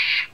Josh.